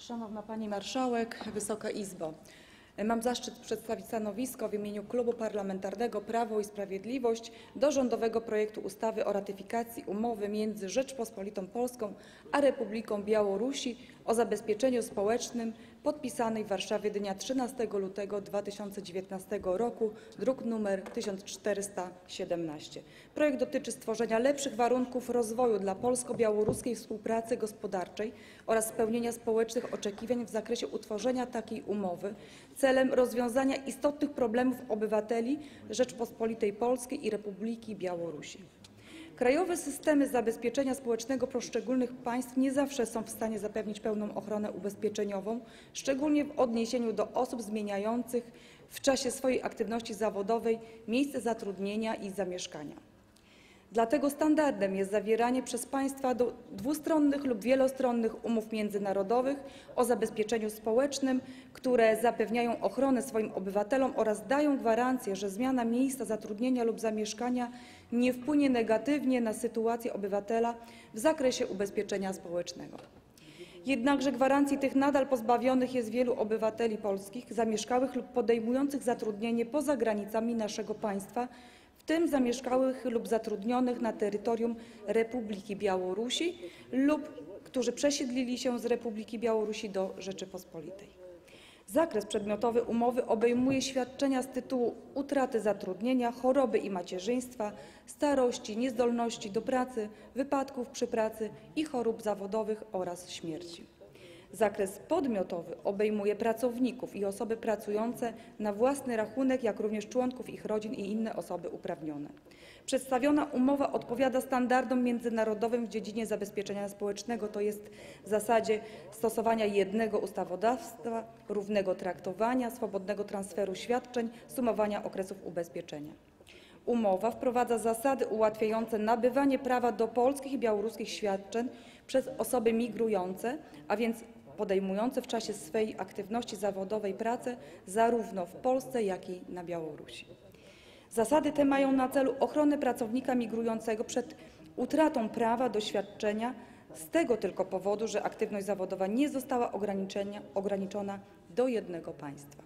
Szanowna Pani Marszałek, Wysoka Izbo. Mam zaszczyt przedstawić stanowisko w imieniu Klubu Parlamentarnego Prawo i Sprawiedliwość do rządowego projektu ustawy o ratyfikacji Umowy między Rzeczpospolitą Polską a Republiką Białorusi o zabezpieczeniu społecznym, podpisanej w Warszawie dnia 13 lutego 2019 roku, druk nr 1417. Projekt dotyczy stworzenia lepszych warunków rozwoju dla polsko-białoruskiej współpracy gospodarczej oraz spełnienia społecznych oczekiwań w zakresie utworzenia takiej umowy celem rozwiązania istotnych problemów obywateli Rzeczpospolitej Polskiej i Republiki Białorusi. Krajowe systemy zabezpieczenia społecznego poszczególnych państw nie zawsze są w stanie zapewnić pełną ochronę ubezpieczeniową, szczególnie w odniesieniu do osób zmieniających w czasie swojej aktywności zawodowej miejsce zatrudnienia i zamieszkania. Dlatego standardem jest zawieranie przez państwa dwustronnych lub wielostronnych umów międzynarodowych o zabezpieczeniu społecznym, które zapewniają ochronę swoim obywatelom oraz dają gwarancję, że zmiana miejsca zatrudnienia lub zamieszkania nie wpłynie negatywnie na sytuację obywatela w zakresie ubezpieczenia społecznego. Jednakże gwarancji tych nadal pozbawionych jest wielu obywateli polskich zamieszkałych lub podejmujących zatrudnienie poza granicami naszego państwa, w tym zamieszkałych lub zatrudnionych na terytorium Republiki Białorusi lub którzy przesiedlili się z Republiki Białorusi do Rzeczypospolitej. Zakres przedmiotowy umowy obejmuje świadczenia z tytułu utraty zatrudnienia, choroby i macierzyństwa, starości, niezdolności do pracy, wypadków przy pracy i chorób zawodowych oraz śmierci. Zakres podmiotowy obejmuje pracowników i osoby pracujące na własny rachunek, jak również członków ich rodzin i inne osoby uprawnione. Przedstawiona umowa odpowiada standardom międzynarodowym w dziedzinie zabezpieczenia społecznego, to jest w zasadzie stosowania jednego ustawodawstwa, równego traktowania, swobodnego transferu świadczeń, sumowania okresów ubezpieczenia. Umowa wprowadza zasady ułatwiające nabywanie prawa do polskich i białoruskich świadczeń przez osoby migrujące, a więc podejmujące w czasie swej aktywności zawodowej pracę zarówno w Polsce, jak i na Białorusi. Zasady te mają na celu ochronę pracownika migrującego przed utratą prawa do świadczenia z tego tylko powodu, że aktywność zawodowa nie została ograniczona do jednego państwa.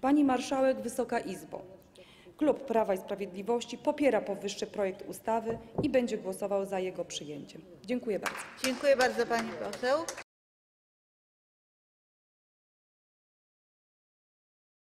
Pani Marszałek, Wysoka Izbo! Klub Prawa i Sprawiedliwości popiera powyższy projekt ustawy i będzie głosował za jego przyjęciem. Dziękuję bardzo. Dziękuję bardzo pani poseł.